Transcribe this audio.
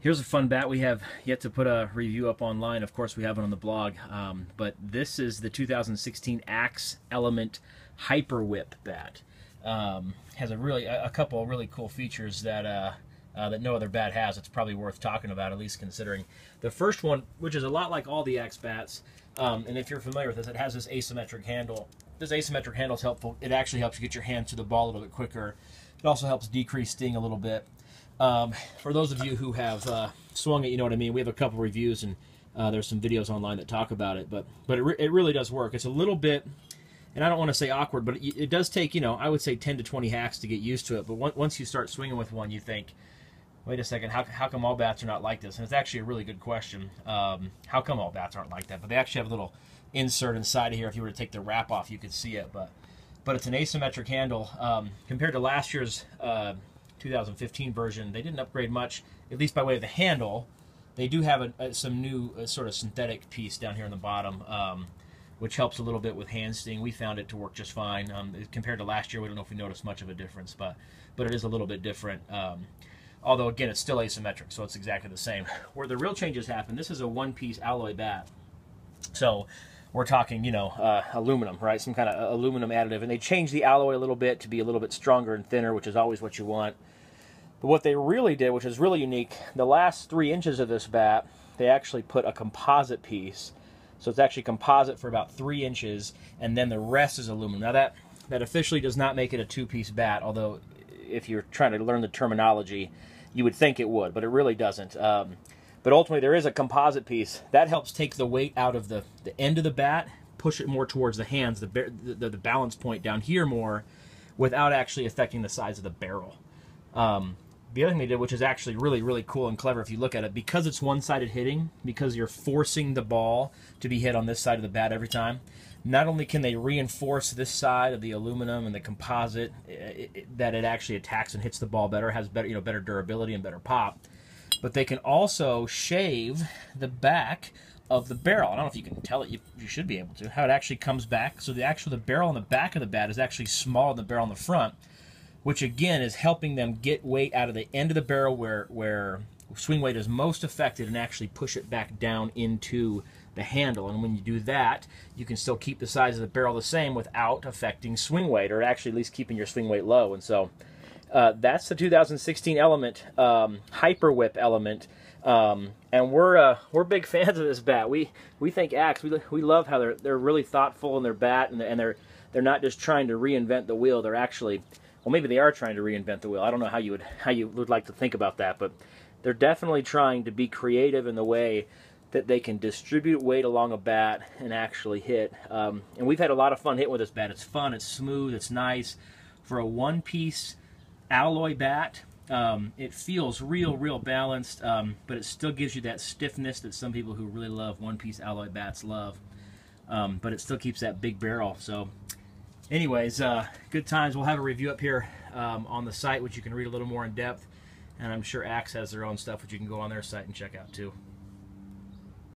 Here's a fun bat we have yet to put a review up online. Of course, we have it on the blog. Um, but this is the 2016 Axe Element Hyper Whip bat. Um, has a really a, couple of really cool features that uh, uh, that no other bat has. It's probably worth talking about, at least considering the first one, which is a lot like all the Axe bats. Um, and if you're familiar with this, it has this asymmetric handle. This asymmetric handle is helpful. It actually helps you get your hand to the ball a little bit quicker. It also helps decrease sting a little bit. Um, for those of you who have uh, swung it, you know what I mean. We have a couple reviews and uh, there's some videos online that talk about it, but but it, re it really does work. It's a little bit, and I don't want to say awkward, but it, it, does take you know I would say 10 to 20 hacks to get used to it. But once you start swinging with one, you think, wait a second, how, how come all bats are not like this? And it's actually a really good question. Um, how come all bats aren't like that? But they actually have a little insert inside of here. If you were to take the wrap off, you could see it, but but it's an asymmetric handle um, compared to last year's uh, 2015 version. They didn't upgrade much, at least by way of the handle. They do have a, a, some new uh, sort of synthetic piece down here on the bottom, um, which helps a little bit with hand sting. We found it to work just fine. Um, compared to last year, we don't know if we noticed much of a difference, but, but it is a little bit different. Um, although, again, it's still asymmetric, so it's exactly the same. Where the real changes happen, this is a one-piece alloy bat. So we're talking, you know, uh, aluminum, right? Some kind of aluminum additive. And they changed the alloy a little bit to be a little bit stronger and thinner, which is always what you want. But what they really did, which is really unique, the last three inches of this bat, they actually put a composite piece. So it's actually composite for about three inches, and then the rest is aluminum. Now that that officially does not make it a two-piece bat, although if you're trying to learn the terminology, you would think it would, but it really doesn't. Um, but ultimately, there is a composite piece that helps take the weight out of the, the end of the bat, push it more towards the hands, the, the, the balance point down here more, without actually affecting the size of the barrel. Um, the other thing they did, which is actually really, really cool and clever if you look at it, because it's one-sided hitting, because you're forcing the ball to be hit on this side of the bat every time, not only can they reinforce this side of the aluminum and the composite it, it, that it actually attacks and hits the ball better, has better, you know, better durability and better pop, but they can also shave the back of the barrel. I don't know if you can tell it. You, you should be able to. How it actually comes back. So the actual the barrel on the back of the bat is actually smaller than the barrel on the front, which again is helping them get weight out of the end of the barrel where where swing weight is most affected and actually push it back down into the handle. And when you do that, you can still keep the size of the barrel the same without affecting swing weight, or actually at least keeping your swing weight low. And so uh, that's the 2016 element, um, Hyper Whip element. Um, and we're uh, we're big fans of this bat. We we think Axe. We, we love how they're they're really thoughtful in their bat, and, and they're they're not just trying to reinvent the wheel. They're actually well, maybe they are trying to reinvent the wheel. I don't know how you would how you would like to think about that, but they're definitely trying to be creative in the way that they can distribute weight along a bat and actually hit. Um, and we've had a lot of fun hitting with this bat. It's fun. It's smooth. It's nice for a one-piece alloy bat. Um, it feels real, real balanced, um, but it still gives you that stiffness that some people who really love one-piece alloy bats love. Um, but it still keeps that big barrel. So, anyways, uh, good times. We'll have a review up here um, on the site, which you can read a little more in depth. And I'm sure Axe has their own stuff, which you can go on their site and check out too.